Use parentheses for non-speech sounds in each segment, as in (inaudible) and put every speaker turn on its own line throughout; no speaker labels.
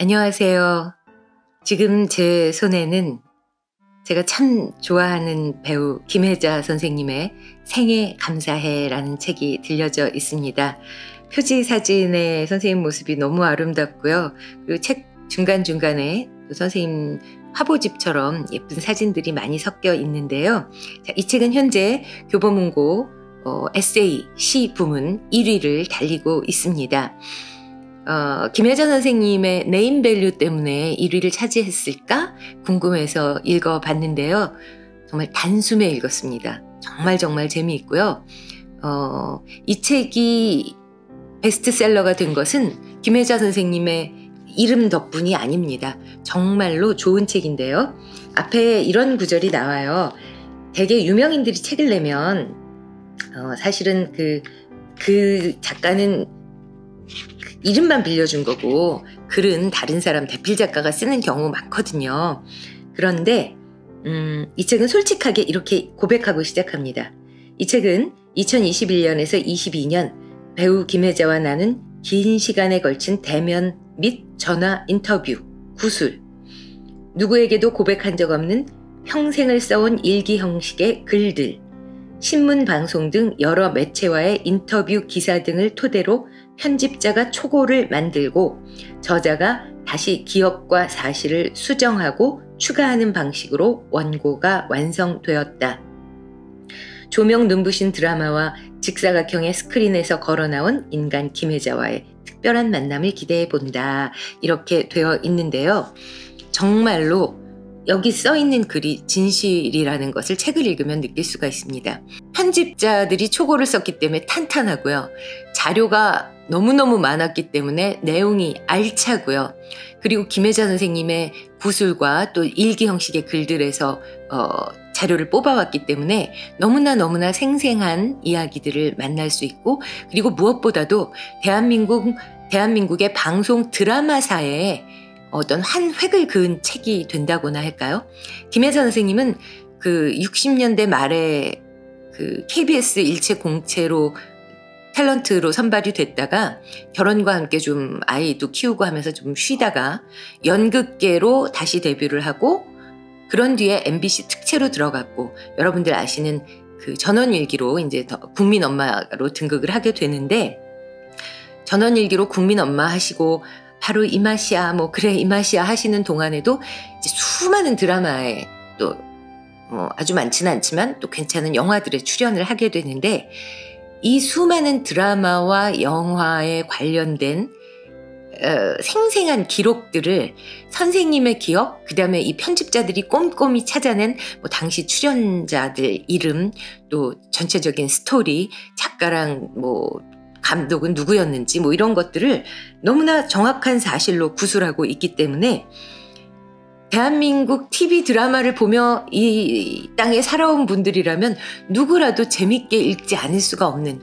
안녕하세요. 지금 제 손에는 제가 참 좋아하는 배우 김혜자 선생님의 생애 감사해라는 책이 들려져 있습니다. 표지 사진의 선생님 모습이 너무 아름답고요. 그리고 책 중간중간에 선생님 화보집처럼 예쁜 사진들이 많이 섞여 있는데요. 자, 이 책은 현재 교보문고 어, 에세이, 시 부문 1위를 달리고 있습니다. 어, 김혜전 선생님의 네임밸류 때문에 1위를 차지했을까 궁금해서 읽어봤는데요. 정말 단숨에 읽었습니다. 정말 정말 재미있고요. 어, 이 책이 베스트셀러가 된 것은 김혜자 선생님의 이름 덕분이 아닙니다. 정말로 좋은 책인데요. 앞에 이런 구절이 나와요. 대개 유명인들이 책을 내면 어, 사실은 그, 그 작가는 이름만 빌려준 거고 글은 다른 사람 대필 작가가 쓰는 경우 많거든요. 그런데 음, 이 책은 솔직하게 이렇게 고백하고 시작합니다. 이 책은 2021년에서 22년 배우 김혜자와 나는 긴 시간에 걸친 대면 및 전화 인터뷰, 구술. 누구에게도 고백한 적 없는 평생을 써온 일기 형식의 글들, 신문 방송 등 여러 매체와의 인터뷰 기사 등을 토대로 편집자가 초고를 만들고 저자가 다시 기억과 사실을 수정하고 추가하는 방식으로 원고가 완성되었다. 조명 눈부신 드라마와 직사각형의 스크린에서 걸어나온 인간 김혜자와의 특별한 만남을 기대해 본다. 이렇게 되어 있는데요. 정말로 여기 써 있는 글이 진실이라는 것을 책을 읽으면 느낄 수가 있습니다. 편집자들이 초고를 썼기 때문에 탄탄하고요. 자료가 너무너무 많았기 때문에 내용이 알차고요. 그리고 김혜자 선생님의 구술과 또 일기 형식의 글들에서 어, 자료를 뽑아왔기 때문에 너무나 너무나 생생한 이야기들을 만날 수 있고 그리고 무엇보다도 대한민국 대한민국의 방송 드라마사에 어떤 한 획을 그은 책이 된다고나 할까요? 김혜자 선생님은 그 60년대 말에 그 KBS 일체 공채로 탤런트로 선발이 됐다가 결혼과 함께 좀 아이도 키우고 하면서 좀 쉬다가 연극계로 다시 데뷔를 하고 그런 뒤에 MBC 특채로 들어갔고 여러분들 아시는 그 전원일기로 이제 더 국민 엄마로 등극을 하게 되는데 전원일기로 국민 엄마 하시고 바로 이 맛이야 뭐 그래 이 맛이야 하시는 동안에도 이제 수많은 드라마에 또 뭐 아주 많지는 않지만 또 괜찮은 영화들에 출연을 하게 되는데 이 수많은 드라마와 영화에 관련된 어, 생생한 기록들을 선생님의 기억, 그 다음에 이 편집자들이 꼼꼼히 찾아낸 뭐 당시 출연자들 이름, 또 전체적인 스토리, 작가랑 뭐 감독은 누구였는지 뭐 이런 것들을 너무나 정확한 사실로 구술하고 있기 때문에 대한민국 TV 드라마를 보며 이 땅에 살아온 분들이라면 누구라도 재밌게 읽지 않을 수가 없는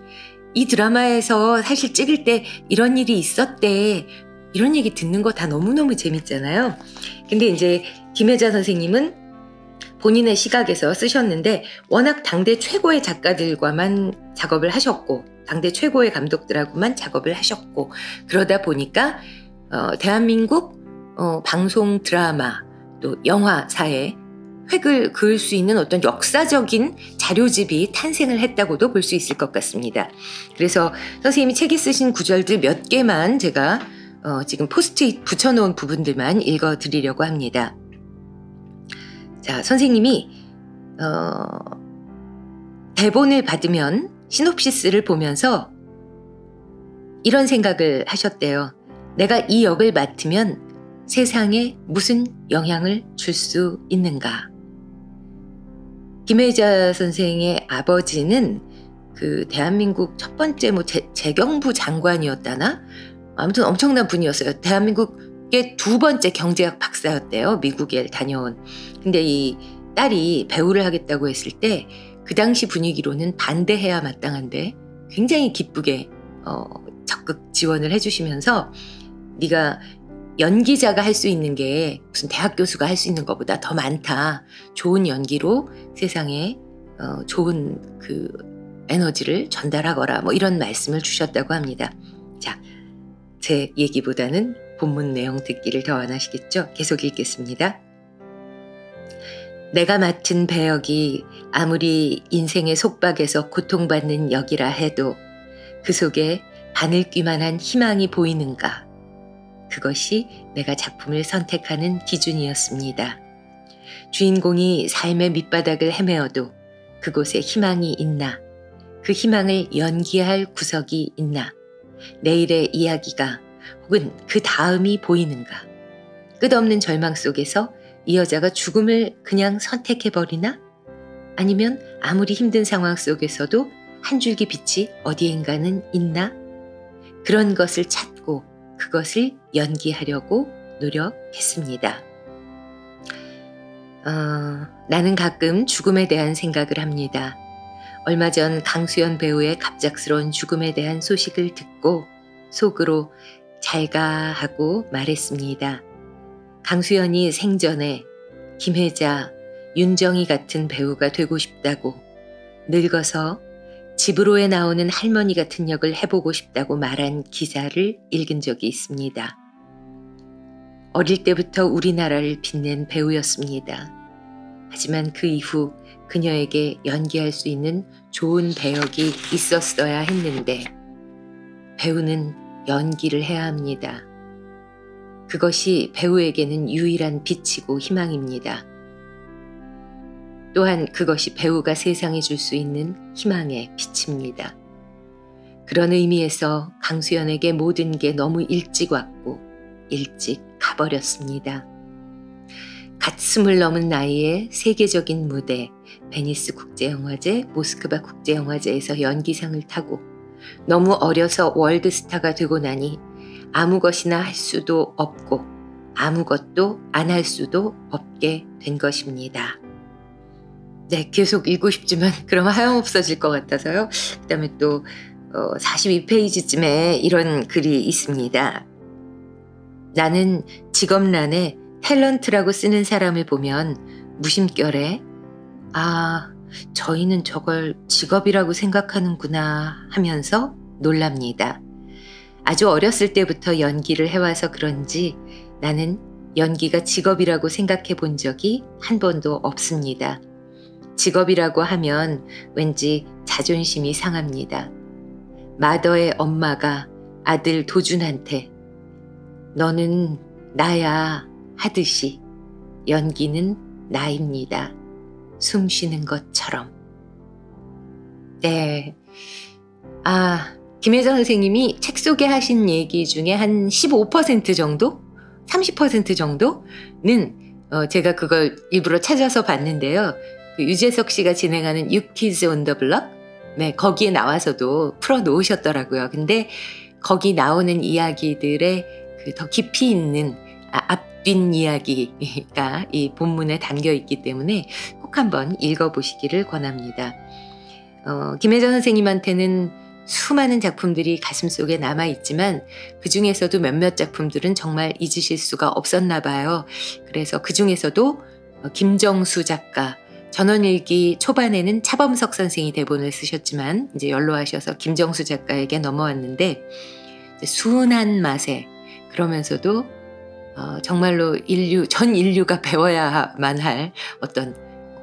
이 드라마에서 사실 찍을 때 이런 일이 있었대. 이런 얘기 듣는 거 다 너무너무 재밌잖아요. 근데 이제 김혜자 선생님은 본인의 시각에서 쓰셨는데 워낙 당대 최고의 작가들과만 작업을 하셨고 당대 최고의 감독들하고만 작업을 하셨고 그러다 보니까 어, 대한민국 어, 방송 드라마 또 영화사에 획을 그을 수 있는 어떤 역사적인 자료집이 탄생을 했다고도 볼 수 있을 것 같습니다. 그래서 선생님이 책에 쓰신 구절들 몇 개만 제가 어, 지금 포스트잇 붙여놓은 부분들만 읽어드리려고 합니다. 자, 선생님이 어, 대본을 받으면 시놉시스를 보면서 이런 생각을 하셨대요. 내가 이 역을 맡으면 세상에 무슨 영향을 줄 수 있는가? 김혜자 선생의 아버지는 그 대한민국 첫 번째 뭐 재, 재경부 장관이었다나 아무튼 엄청난 분이었어요. 대한민국의 두 번째 경제학 박사였대요. 미국에 다녀온. 근데 이 딸이 배우를 하겠다고 했을 때 그 당시 분위기로는 반대해야 마땅한데 굉장히 기쁘게 어, 적극 지원을 해주시면서 네가 연기자가 할 수 있는 게 무슨 대학 교수가 할 수 있는 것보다 더 많다. 좋은 연기로 세상에 어, 좋은 그 에너지를 전달하거라. 뭐 이런 말씀을 주셨다고 합니다. 자, 제 얘기보다는 본문 내용 듣기를 더 원하시겠죠? 계속 읽겠습니다. 내가 맡은 배역이 아무리 인생의 속박에서 고통받는 역이라 해도 그 속에 바늘귀만한 희망이 보이는가? 그것이 내가 작품을 선택하는 기준이었습니다. 주인공이 삶의 밑바닥을 헤매어도 그곳에 희망이 있나? 그 희망을 연기할 구석이 있나? 내일의 이야기가 혹은 그 다음이 보이는가? 끝없는 절망 속에서 이 여자가 죽음을 그냥 선택해버리나? 아니면 아무리 힘든 상황 속에서도 한 줄기 빛이 어디엔가는 있나? 그런 것을 찾고 그것을 연기하려고 노력했습니다. 어, 나는 가끔 죽음에 대한 생각을 합니다. 얼마 전 강수연 배우의 갑작스러운 죽음에 대한 소식을 듣고 속으로 잘가 하고 말했습니다. 강수연이 생전에 김혜자, 윤정희 같은 배우가 되고 싶다고 늙어서 집으로에 나오는 할머니 같은 역을 해보고 싶다고 말한 기사를 읽은 적이 있습니다. 어릴 때부터 우리나라를 빛낸 배우였습니다. 하지만 그 이후 그녀에게 연기할 수 있는 좋은 배역이 있었어야 했는데 배우는 연기를 해야 합니다. 그것이 배우에게는 유일한 빛이고 희망입니다. 또한 그것이 배우가 세상에 줄 수 있는 희망의 빛입니다. 그런 의미에서 강수연에게 모든 게 너무 일찍 왔고 일찍 가버렸습니다. 갓 스물 넘은 나이에 세계적인 무대, 베니스 국제영화제, 모스크바 국제영화제에서 연기상을 타고 너무 어려서 월드스타가 되고 나니 아무 것이나 할 수도 없고 아무것도 안 할 수도 없게 된 것입니다. 네, 계속 읽고 싶지만 (laughs) 그러면 하염없어질 것 같아서요. 그 다음에 또 어, 42페이지쯤에 이런 글이 있습니다. 나는 직업란에 탤런트라고 쓰는 사람을 보면 무심결에 아, 저희는 저걸 직업이라고 생각하는구나 하면서 놀랍니다. 아주 어렸을 때부터 연기를 해와서 그런지 나는 연기가 직업이라고 생각해 본 적이 한 번도 없습니다. 직업이라고 하면 왠지 자존심이 상합니다. 마더의 엄마가 아들 도준한테 너는 나야 하듯이 연기는 나입니다. 숨 쉬는 것처럼. 네. 아, 김혜정 선생님이 책 속에 하신 얘기 중에 한 15% 정도? 30% 정도는 어, 제가 그걸 일부러 찾아서 봤는데요. 그 유재석 씨가 진행하는 유키즈 온 더 블럭? 네, 거기에 나와서도 풀어 놓으셨더라고요. 근데 거기 나오는 이야기들의 그 더 깊이 있는 아, 앞뒷 이야기가 이 본문에 담겨 있기 때문에 꼭 한번 읽어 보시기를 권합니다. 어, 김혜정 선생님한테는 수많은 작품들이 가슴 속에 남아 있지만 그 중에서도 몇몇 작품들은 정말 잊으실 수가 없었나 봐요. 그래서 그 중에서도 어, 김정수 작가, 전원일기 초반에는 차범석 선생이 대본을 쓰셨지만 이제 연로하셔서 김정수 작가에게 넘어왔는데 순한 맛에 그러면서도 어, 정말로 인류 전 인류가 배워야만 할 어떤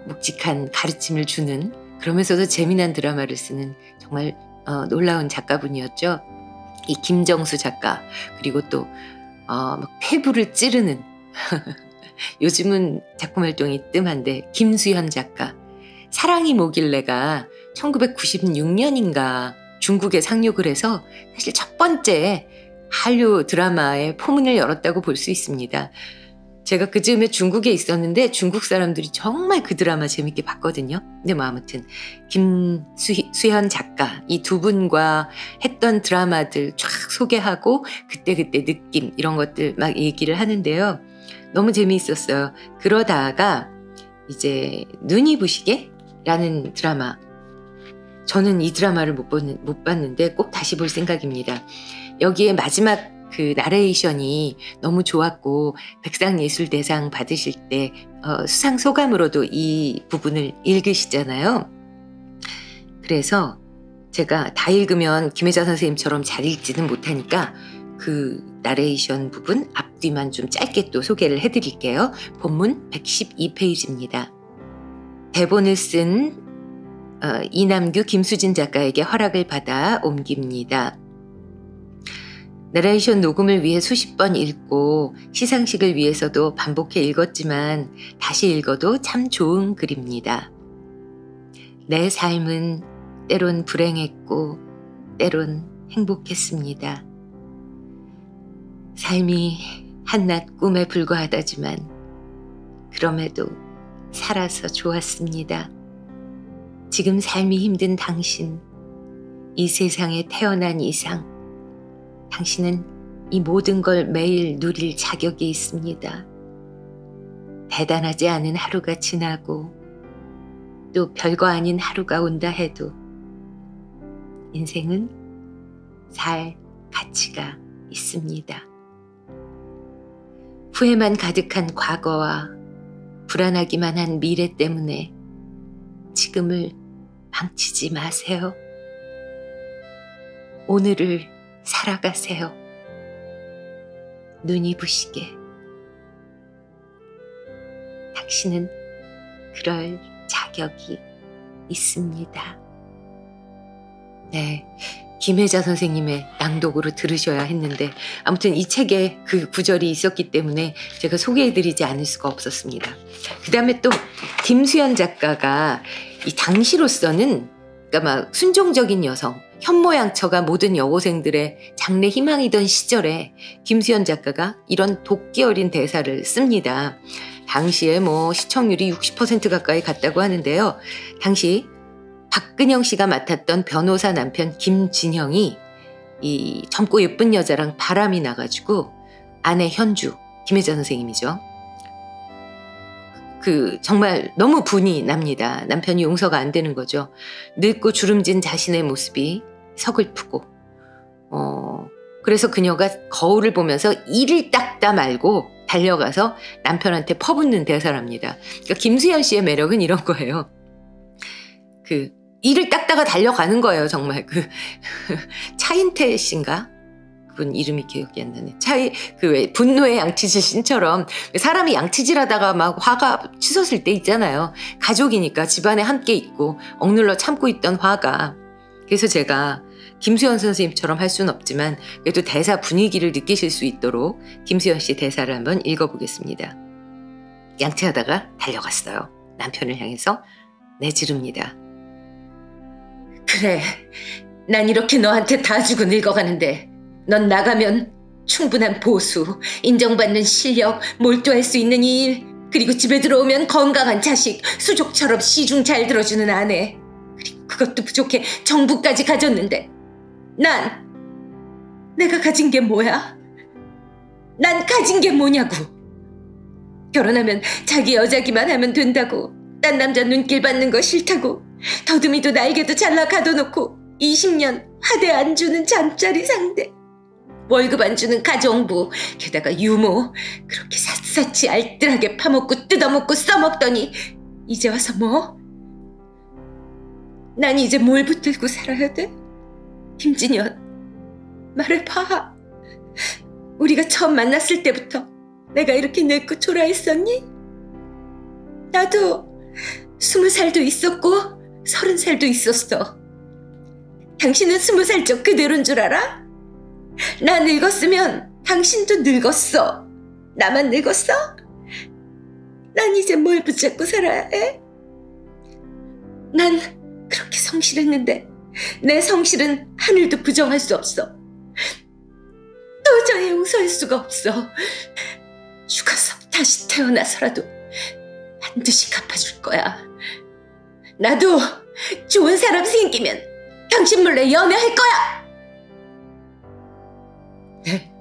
묵직한 가르침을 주는 그러면서도 재미난 드라마를 쓰는 정말 어, 놀라운 작가분이었죠. 이 김정수 작가 그리고 또 어, 막 폐부를 찌르는 (laughs) 요즘은 작품 활동이 뜸한데 김수현 작가 사랑이 뭐길래가 1996년인가 중국에 상륙을 해서 사실 첫 번째 한류 드라마의 포문을 열었다고 볼 수 있습니다. 제가 그 즈음에 중국에 있었는데 중국 사람들이 정말 그 드라마 재밌게 봤거든요. 근데 뭐 아무튼 김수현 작가 이 두 분과 했던 드라마들 쫙 소개하고 그때그때 느낌 이런 것들 막 얘기를 하는데요. 너무 재미있었어요. 그러다가 이제 눈이 부시게 라는 드라마 저는 이 드라마를 못, 보는, 못 봤는데 꼭 다시 볼 생각입니다. 여기에 마지막 그 나레이션이 너무 좋았고 백상예술대상 받으실 때 어, 수상 소감으로도 이 부분을 읽으시잖아요. 그래서 제가 다 읽으면 김혜자 선생님처럼 잘 읽지는 못하니까 그 나레이션 부분 앞뒤만 좀 짧게 또 소개를 해드릴게요. 본문 112페이지입니다. 대본을 쓴 어, 이남규 김수진 작가에게 허락을 받아 옮깁니다. 나레이션 녹음을 위해 수십 번 읽고 시상식을 위해서도 반복해 읽었지만 다시 읽어도 참 좋은 글입니다. 내 삶은 때론 불행했고 때론 행복했습니다. 삶이 한낱 꿈에 불과하다지만 그럼에도 살아서 좋았습니다. 지금 삶이 힘든 당신, 이 세상에 태어난 이상, 당신은 이 모든 걸 매일 누릴 자격이 있습니다. 대단하지 않은 하루가 지나고 또 별거 아닌 하루가 온다 해도 인생은 살 가치가 있습니다. 후회만 가득한 과거와 불안하기만 한 미래 때문에 지금을 망치지 마세요. 오늘을 살아가세요. 눈이 부시게. 당신은 그럴 자격이 있습니다. 네. 김혜자 선생님의 낭독으로 들으셔야 했는데 아무튼 이 책에 그 구절이 있었기 때문에 제가 소개해드리지 않을 수가 없었습니다. 그 다음에 또 김수현 작가가 이 당시로서는 그러니까 막 순종적인 여성, 현모양처가 모든 여고생들의 장래 희망이던 시절에 김수현 작가가 이런 도끼 어린 대사를 씁니다. 당시에 뭐 시청률이 60% 가까이 갔다고 하는데요. 당시 박근영 씨가 맡았던 변호사 남편 김진형이 이 젊고 예쁜 여자랑 바람이 나가지고 아내 현주, 김혜자 선생님이죠. 그 정말 너무 분이 납니다. 남편이 용서가 안 되는 거죠. 늙고 주름진 자신의 모습이 서글프고 어 그래서 그녀가 거울을 보면서 이를 닦다 말고 달려가서 남편한테 퍼붓는 대사랍니다. 그러니까 김수현 씨의 매력은 이런 거예요. 그 이를 닦다가 달려가는 거예요, 정말. 그, (laughs) 차인태 씨인가? 그분 이름이 기억이 안 나네. 차이, 그 왜, 분노의 양치질 신처럼 사람이 양치질 하다가 막 화가 치솟을 때 있잖아요. 가족이니까 집안에 함께 있고 억눌러 참고 있던 화가. 그래서 제가 김수현 선생님처럼 할 수는 없지만 그래도 대사 분위기를 느끼실 수 있도록 김수현 씨 대사를 한번 읽어보겠습니다. 양치하다가 달려갔어요. 남편을 향해서 내지릅니다. 그래. 난 이렇게 너한테 다 주고 늙어가는데 넌 나가면 충분한 보수, 인정받는 실력, 몰두할 수 있는 일, 그리고 집에 들어오면 건강한 자식, 수족처럼 시중 잘 들어주는 아내. 그리고 그것도 부족해 정부까지 가졌는데 난 내가 가진 게 뭐야? 난 가진 게 뭐냐고. 결혼하면 자기 여자기만 하면 된다고. 딴 남자 눈길 받는 거 싫다고. 더듬이도 날개도 잘라 가둬놓고 20년 화대 안 주는 잠자리 상대. 월급 안 주는 가정부, 게다가 유모, 그렇게 샅샅이 알뜰하게 파먹고 뜯어먹고 써먹더니 이제 와서 뭐? 난 이제 뭘 붙들고 살아야 돼? 김진현, 말해봐. 우리가 처음 만났을 때부터 내가 이렇게 늙고 초라했었니? 나도 스무 살도 있었고 서른 살도 있었어. 당신은 스무 살 적 그대로인 줄 알아? 나 늙었으면 당신도 늙었어. 나만 늙었어? 난 이제 뭘 붙잡고 살아야 해? 난 그렇게 성실했는데 내 성실은 하늘도 부정할 수 없어. 도저히 용서할 수가 없어. 죽어서 다시 태어나서라도 반드시 갚아줄 거야. 나도 좋은 사람 생기면 당신 몰래 연애할 거야! 네.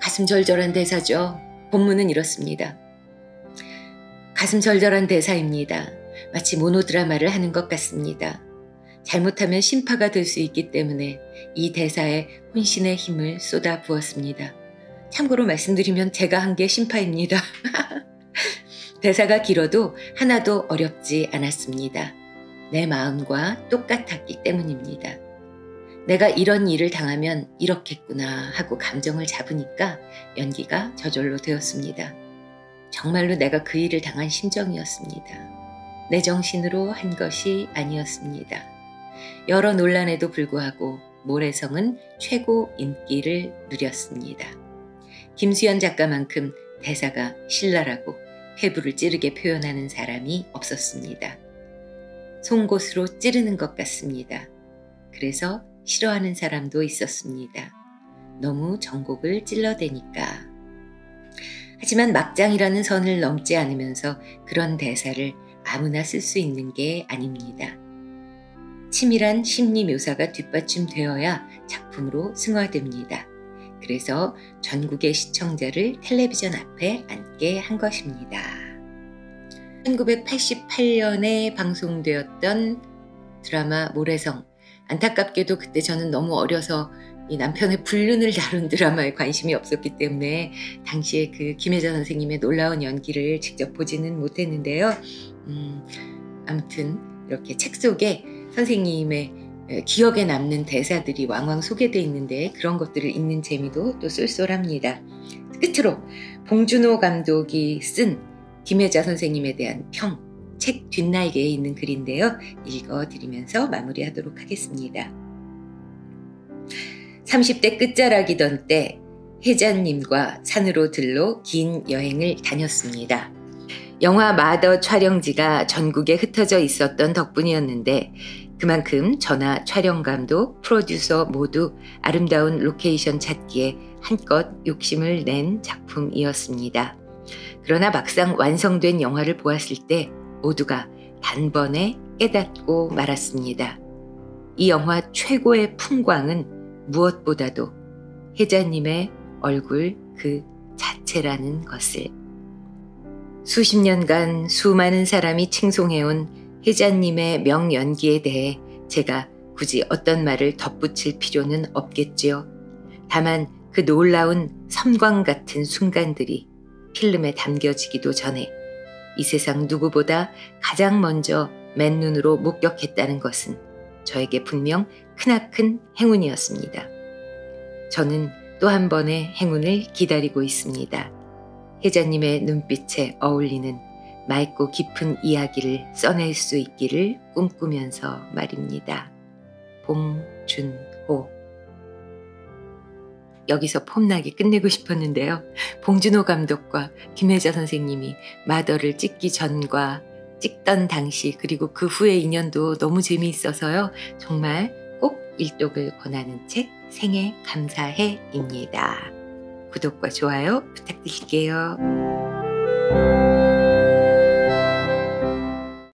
가슴 절절한 대사죠. 본문은 이렇습니다. 가슴 절절한 대사입니다. 마치 모노드라마를 하는 것 같습니다. 잘못하면 심파가 될 수 있기 때문에 이 대사에 혼신의 힘을 쏟아 부었습니다. 참고로 말씀드리면 제가 한 게 심파입니다. (laughs) 대사가 길어도 하나도 어렵지 않았습니다. 내 마음과 똑같았기 때문입니다. 내가 이런 일을 당하면 이렇겠구나 하고 감정을 잡으니까 연기가 저절로 되었습니다. 정말로 내가 그 일을 당한 심정이었습니다. 내 정신으로 한 것이 아니었습니다. 여러 논란에도 불구하고 모래성은 최고 인기를 누렸습니다. 김수현 작가만큼 대사가 신랄하고 회부를 찌르게 표현하는 사람이 없었습니다. 송곳으로 찌르는 것 같습니다. 그래서 싫어하는 사람도 있었습니다. 너무 전곡을 찔러대니까. 하지만 막장이라는 선을 넘지 않으면서 그런 대사를 아무나 쓸 수 있는 게 아닙니다. 치밀한 심리 묘사가 뒷받침되어야 작품으로 승화됩니다. 그래서 전국의 시청자를 텔레비전 앞에 앉게 한 것입니다. 1988년에 방송되었던 드라마 모래성. 안타깝게도 그때 저는 너무 어려서 이 남편의 불륜을 다룬 드라마에 관심이 없었기 때문에 당시에 그 김혜자 선생님의 놀라운 연기를 직접 보지는 못했는데요. 음, 아무튼 이렇게 책 속에 선생님의 기억에 남는 대사들이 왕왕 소개되어 있는데 그런 것들을 읽는 재미도 또 쏠쏠합니다. 끝으로 봉준호 감독이 쓴 김혜자 선생님에 대한 평, 책 뒷날개에 있는 글인데요. 읽어드리면서 마무리하도록 하겠습니다. 30대 끝자락이던 때 혜자님과 산으로 들로 긴 여행을 다녔습니다. 영화 마더 촬영지가 전국에 흩어져 있었던 덕분이었는데 그만큼 저나 촬영감도 프로듀서 모두 아름다운 로케이션 찾기에 한껏 욕심을 낸 작품이었습니다. 그러나 막상 완성된 영화를 보았을 때 모두가 단번에 깨닫고 말았습니다. 이 영화 최고의 풍광은 무엇보다도 혜자님의 얼굴 그 자체라는 것을. 수십 년간 수많은 사람이 칭송해온 혜자님의 명연기에 대해 제가 굳이 어떤 말을 덧붙일 필요는 없겠지요. 다만 그 놀라운 섬광 같은 순간들이 필름에 담겨지기도 전에 이 세상 누구보다 가장 먼저 맨눈으로 목격했다는 것은 저에게 분명 크나큰 행운이었습니다. 저는 또 한 번의 행운을 기다리고 있습니다. 혜자님의 눈빛에 어울리는 맑고 깊은 이야기를 써낼 수 있기를 꿈꾸면서 말입니다. 봉준호 여기서 폼나게 끝내고 싶었는데요. 봉준호 감독과 김혜자 선생님이 마더를 찍기 전과 찍던 당시 그리고 그 후의 인연도 너무 재미있어서요. 정말 꼭 일독을 권하는 책 생애 감사해입니다. 구독과 좋아요 부탁드릴게요.